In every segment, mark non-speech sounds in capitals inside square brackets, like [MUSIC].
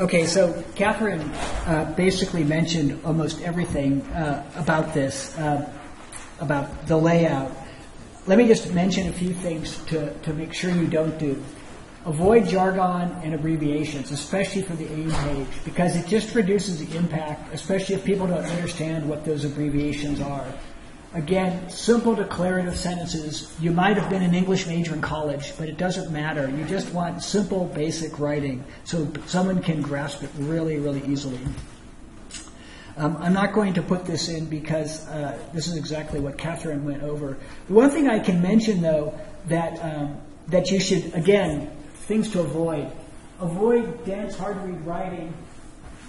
Okay, so Catherine uh, basically mentioned almost everything uh, about this, uh, about the layout. Let me just mention a few things to, to make sure you don't do. Avoid jargon and abbreviations, especially for the AIM page, because it just reduces the impact, especially if people don't understand what those abbreviations are. Again, simple declarative sentences. You might have been an English major in college, but it doesn't matter. You just want simple, basic writing so someone can grasp it really, really easily. Um, I'm not going to put this in because uh, this is exactly what Catherine went over. The one thing I can mention, though, that um, that you should again things to avoid. Avoid dense, hard to read writing.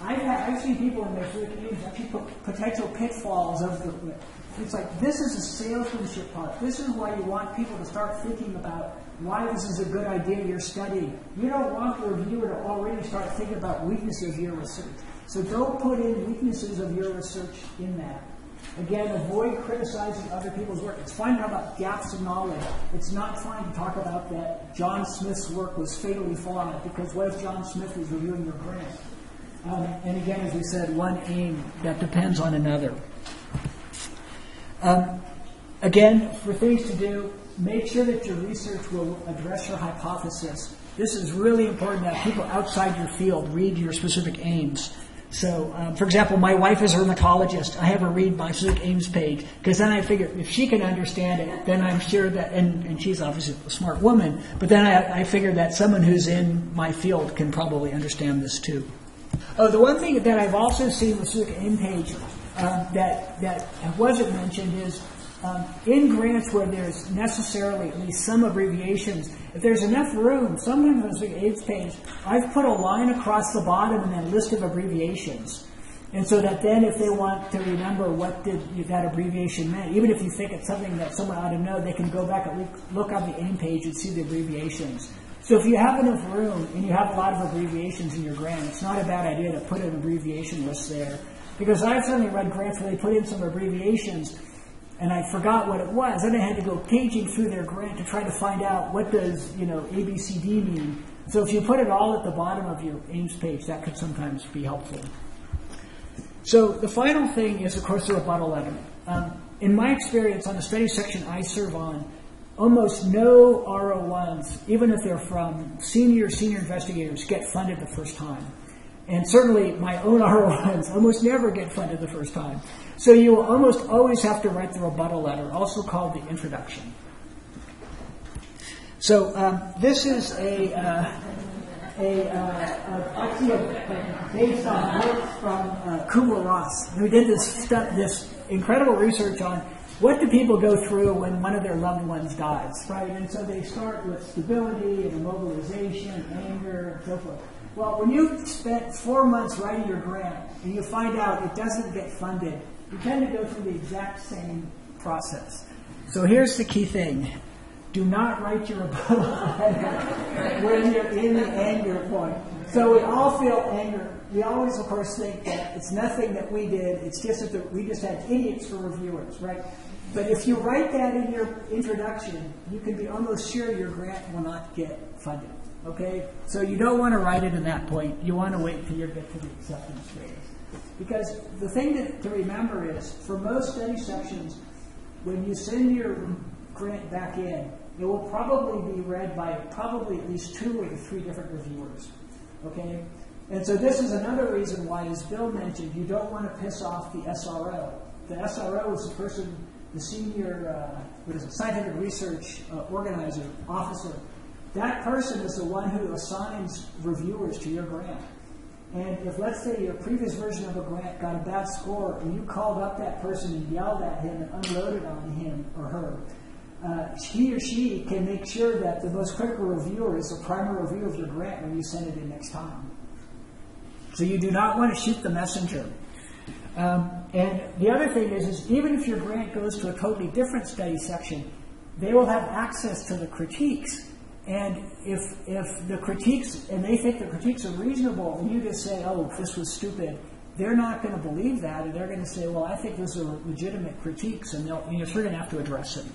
I've, had, I've seen people in their games actually put potential pitfalls of the it's like this is a salesmanship part. This is why you want people to start thinking about why this is a good idea you're studying. You don't want the reviewer to already start thinking about weaknesses of your research. So don't put in weaknesses of your research in that. Again, avoid criticizing other people's work. It's fine to talk about gaps of knowledge. It's not fine to talk about that John Smith's work was fatally flawed because what if John Smith was reviewing your grant? Um, and again, as we said, one aim that depends on another. Um, again, for things to do, make sure that your research will address your hypothesis. This is really important that people outside your field read your specific aims. So, um, for example, my wife is a rheumatologist. I have her read my specific aims page because then I figure if she can understand it, then I'm sure that, and, and she's obviously a smart woman, but then I, I figure that someone who's in my field can probably understand this too. Oh, the one thing that I've also seen with specific aim page um, that that wasn't mentioned is um, in grants where there's necessarily at least some abbreviations, if there's enough room, sometimes on the AIMS page, I've put a line across the bottom and then a list of abbreviations. And so that then if they want to remember what did that abbreviation meant, even if you think it's something that someone ought to know, they can go back and look on the AIM page and see the abbreviations. So if you have enough room and you have a lot of abbreviations in your grant, it's not a bad idea to put an abbreviation list there because I've certainly read grants where they put in some abbreviations and I forgot what it was. Then I had to go paging through their grant to try to find out what does, you know, ABCD mean. So if you put it all at the bottom of your AIMS page, that could sometimes be helpful. So the final thing is, of course, the rebuttal letter. Um, in my experience on the study section I serve on, almost no R01s, even if they're from senior senior investigators, get funded the first time. And certainly my own [LAUGHS] R01s almost never get funded the first time. So you will almost always have to write the rebuttal letter, also called the introduction. So um, this is a, uh, a, uh, a, based on work from uh, Kubler-Ross, who did this this incredible research on what do people go through when one of their loved ones dies, right? And so they start with stability and immobilization, anger, and so forth. Well, when you've spent four months writing your grant and you find out it doesn't get funded, you tend to go through the exact same process. So here's the key thing. Do not write your rebuttal [LAUGHS] when you're in the anger point. So we all feel anger. We always, of course, think that it's nothing that we did. It's just that the, we just had idiots for reviewers, right? But if you write that in your introduction, you can be almost sure your grant will not get funded. Okay? So you don't want to write it in that point. You want to wait until you get to the acceptance phase. Because the thing that, to remember is, for most study sections, when you send your grant back in, it will probably be read by probably at least two or three different reviewers. Okay? And so this is another reason why, as Bill mentioned, you don't want to piss off the SRO. The SRO is the person, the senior, uh, what is it, scientific research uh, organizer, officer that person is the one who assigns reviewers to your grant. And if, let's say, your previous version of a grant got a bad score and you called up that person and yelled at him and unloaded on him or her, uh, he or she can make sure that the most critical reviewer is the primary review of your grant when you send it in next time. So you do not want to shoot the messenger. Um, and the other thing is, is even if your grant goes to a totally different study section, they will have access to the critiques and if if the critiques and they think the critiques are reasonable, and you just say, "Oh, this was stupid," they're not going to believe that, and they're going to say, "Well, I think those are legitimate critiques," and, they'll, you're going to have to address it.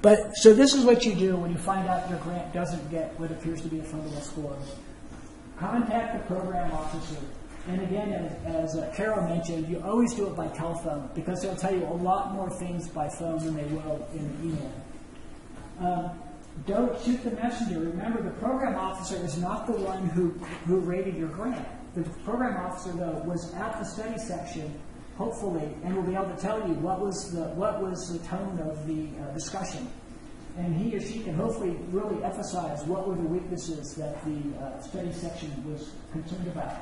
But so this is what you do when you find out your grant doesn't get what appears to be a fundable score. contact the program officer. And again, as, as uh, Carol mentioned, you always do it by telephone because they'll tell you a lot more things by phone than they will in email. Um, don't shoot the messenger. Remember, the program officer is not the one who, who rated your grant. The program officer, though, was at the study section, hopefully, and will be able to tell you what was the, what was the tone of the uh, discussion. And he or she can hopefully really emphasize what were the weaknesses that the uh, study section was concerned about.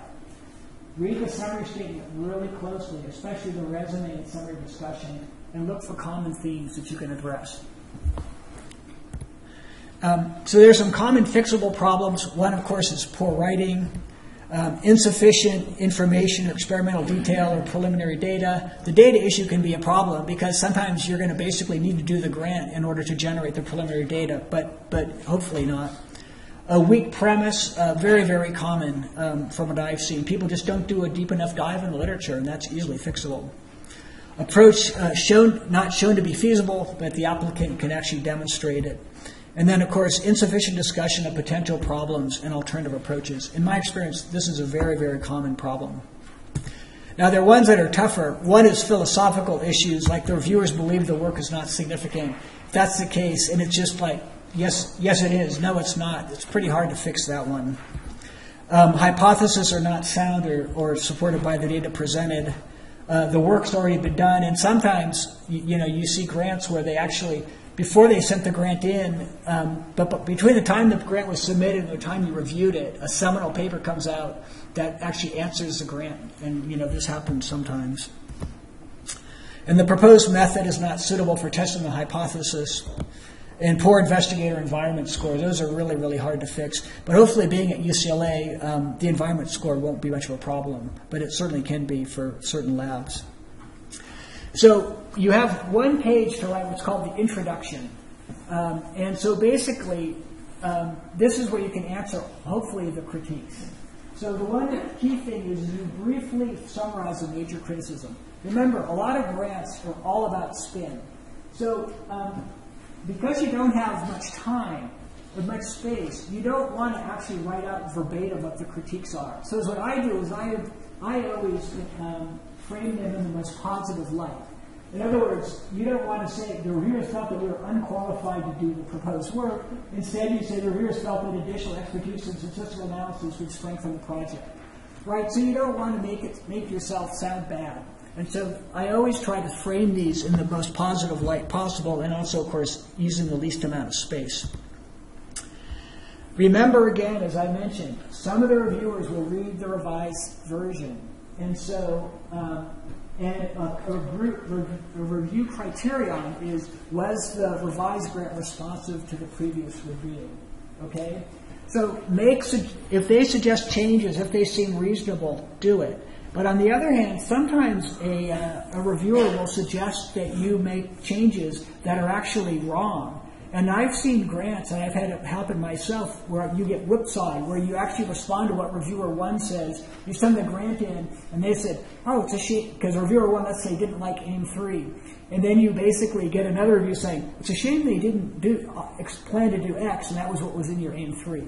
Read the summary statement really closely, especially the resume and summary discussion, and look for common themes that you can address. Um, so there's some common fixable problems. One, of course, is poor writing, um, insufficient information or experimental detail or preliminary data. The data issue can be a problem because sometimes you're going to basically need to do the grant in order to generate the preliminary data, but, but hopefully not. A weak premise, uh, very, very common um, from what I've seen. People just don't do a deep enough dive in the literature, and that's easily fixable. Approach uh, shown, not shown to be feasible, but the applicant can actually demonstrate it. And then, of course, insufficient discussion of potential problems and alternative approaches. In my experience, this is a very, very common problem. Now, there are ones that are tougher. One is philosophical issues, like the reviewers believe the work is not significant. If that's the case, and it's just like, yes, yes, it is. No, it's not. It's pretty hard to fix that one. Um, hypotheses are not sound or, or supported by the data presented. Uh, the work's already been done, and sometimes, you, you know, you see grants where they actually before they sent the grant in, um, but, but, between the time the grant was submitted and the time you reviewed it, a seminal paper comes out that actually answers the grant. And, you know, this happens sometimes. And the proposed method is not suitable for testing the hypothesis. And poor investigator environment score, those are really, really hard to fix. But hopefully, being at UCLA, um, the environment score won't be much of a problem, but it certainly can be for certain labs. So you have one page to write what's called the introduction. Um, and so basically, um, this is where you can answer, hopefully, the critiques. So the one key thing is you briefly summarize a major criticism. Remember, a lot of grants are all about spin. So um, because you don't have much time or much space, you don't want to actually write out verbatim what the critiques are. So what I do is I, I always um, frame them in the most positive light. In other words, you don't want to say the reviewers felt that we were unqualified to do the proposed work. Instead, you say the reviewers felt that additional expertise in statistical analysis would strengthen the project. Right? So you don't want to make it make yourself sound bad. And so I always try to frame these in the most positive light possible, and also, of course, using the least amount of space. Remember again, as I mentioned, some of the reviewers will read the revised version and so, um, and a, a, review criterion is was the revised grant responsive to the previous review? Okay? So make if they suggest changes, if they seem reasonable, do it. But on the other hand, sometimes a, uh, a reviewer will suggest that you make changes that are actually wrong. And I've seen grants, and I've had it happen myself, where you get whipsawed, where you actually respond to what reviewer one says. You send the grant in, and they said, "Oh, it's a shame," because reviewer one, let's say, didn't like aim three, and then you basically get another review saying, "It's a shame they didn't do uh, plan to do X, and that was what was in your aim three.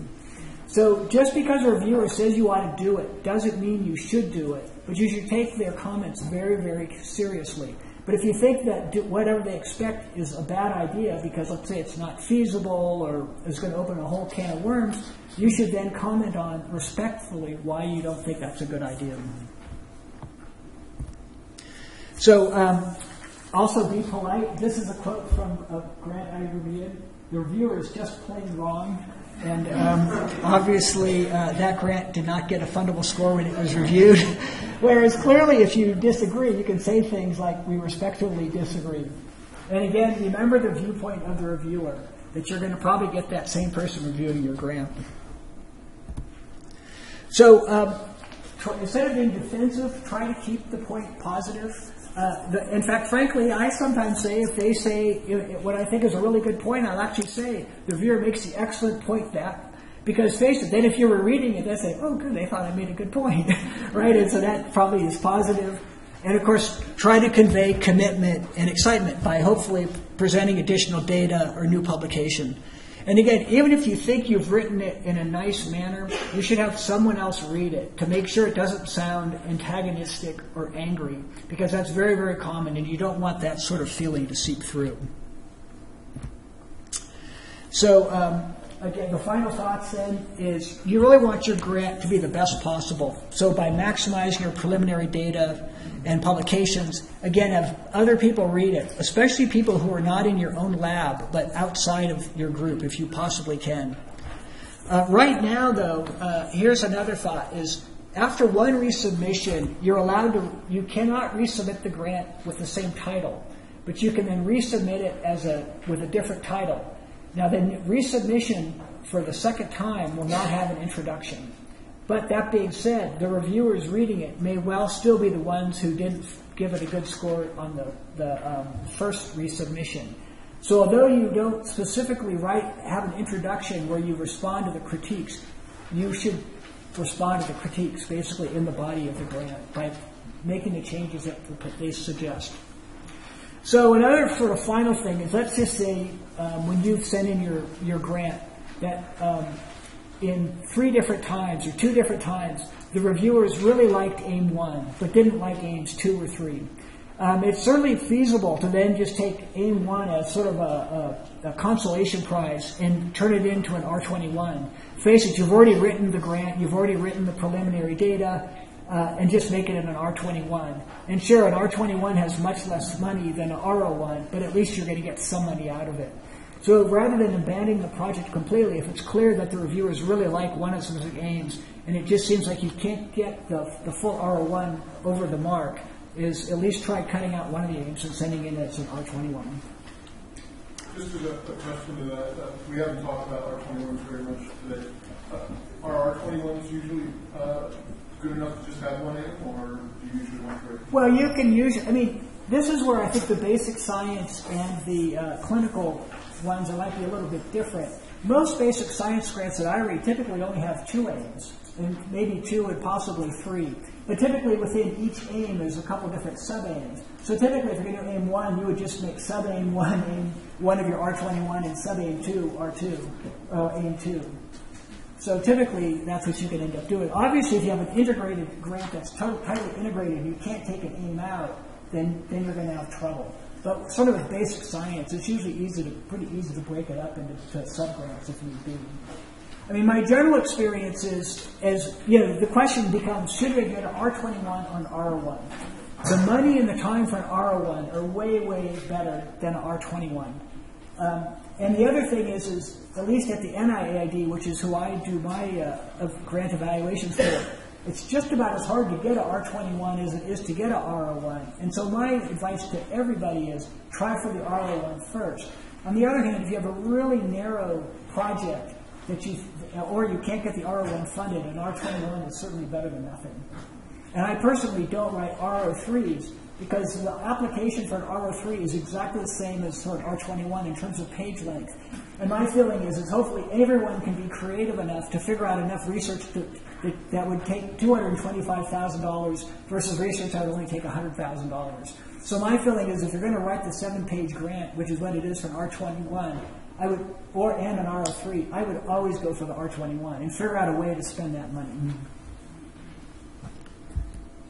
So just because a reviewer says you ought to do it doesn't mean you should do it, but you should take their comments very, very seriously. But if you think that whatever they expect is a bad idea because, let's say, it's not feasible or is going to open a whole can of worms, you should then comment on respectfully why you don't think that's a good idea. So, um, also be polite. This is a quote from a grant I reviewed. The reviewer is just plain wrong. And um, obviously, uh, that grant did not get a fundable score when it was reviewed. [LAUGHS] Whereas clearly, if you disagree, you can say things like, we respectfully disagree. And again, remember the viewpoint of the reviewer, that you're going to probably get that same person reviewing your grant. So um, instead of being defensive, try to keep the point positive. Uh, in fact, frankly, I sometimes say if they say what I think is a really good point, I'll actually say the viewer makes the excellent point that because face it, then if you were reading it, they say, oh, good, they thought I made a good point, [LAUGHS] right? And so that probably is positive. And of course, try to convey commitment and excitement by hopefully presenting additional data or new publication. And again, even if you think you've written it in a nice manner, you should have someone else read it to make sure it doesn't sound antagonistic or angry, because that's very, very common, and you don't want that sort of feeling to seep through. So, um, again, the final thoughts then is you really want your grant to be the best possible. So, by maximizing your preliminary data and publications, again, have other people read it, especially people who are not in your own lab but outside of your group, if you possibly can. Uh, right now, though, uh, here's another thought: is after one resubmission, you're allowed to, you cannot resubmit the grant with the same title, but you can then resubmit it as a with a different title. Now, the resubmission for the second time will not have an introduction. But that being said, the reviewers reading it may well still be the ones who didn't give it a good score on the, the um, first resubmission. So although you don't specifically write, have an introduction where you respond to the critiques, you should respond to the critiques basically in the body of the grant by making the changes that they suggest. So another sort of final thing is let's just say um, when you send in your, your grant that um, in three different times or two different times the reviewers really liked AIM 1 but didn't like AIMS 2 or 3. Um, it's certainly feasible to then just take AIM 1 as sort of a, a, a consolation prize and turn it into an R21. Face it, you've already written the grant, you've already written the preliminary data, uh, and just make it an R21. And sure, an R21 has much less money than an R01, but at least you're going to get some money out of it. So rather than abandoning the project completely, if it's clear that the reviewers really like one of specific aims, and it just seems like you can't get the, the full R01 over the mark, is at least try cutting out one of the aims and sending in as an R21. Just as a question to that, uh, we haven't talked about R21s very much today. Uh, are R21s usually uh, good enough to just have one aim, or do you usually want to? Well, you can use, I mean, this is where I think the basic science and the uh, clinical ones are likely a little bit different. Most basic science grants that I read typically only have two aims, and maybe two and possibly three. But typically within each aim there's a couple different sub-aims. So typically if you're going to aim one, you would just make sub-aim one, aim one of your R21, and sub-aim two, R2, uh, aim two. So typically, that's what you can end up doing. Obviously, if you have an integrated grant that's tightly integrated and you can't take an aim out, then, then you're going to have trouble. But sort of with basic science, it's usually easy to, pretty easy to break it up into subgrants if you need be. I mean, my general experience is, is, you know, the question becomes, should we get an R21 or an R01? The money and the time for an R01 are way, way better than an R21. Um, and the other thing is, is at least at the NIAID, which is who I do my uh, grant evaluations for, it's just about as hard to get a R21 as it is to get a R01. And so my advice to everybody is try for the R01 first. On the other hand, if you have a really narrow project that you, or you can't get the R01 funded, an R21 is certainly better than nothing. And I personally don't write R03s because the application for an R03 is exactly the same as for an R21 in terms of page length. And my feeling is, is hopefully everyone can be creative enough to figure out enough research to, that, that would take $225,000 versus research that would only take $100,000. So my feeling is if you're going to write the seven-page grant, which is what it is for an R21, I would, or and an R03, I would always go for the R21 and figure out a way to spend that money. Mm-hmm.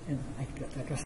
And I, I guess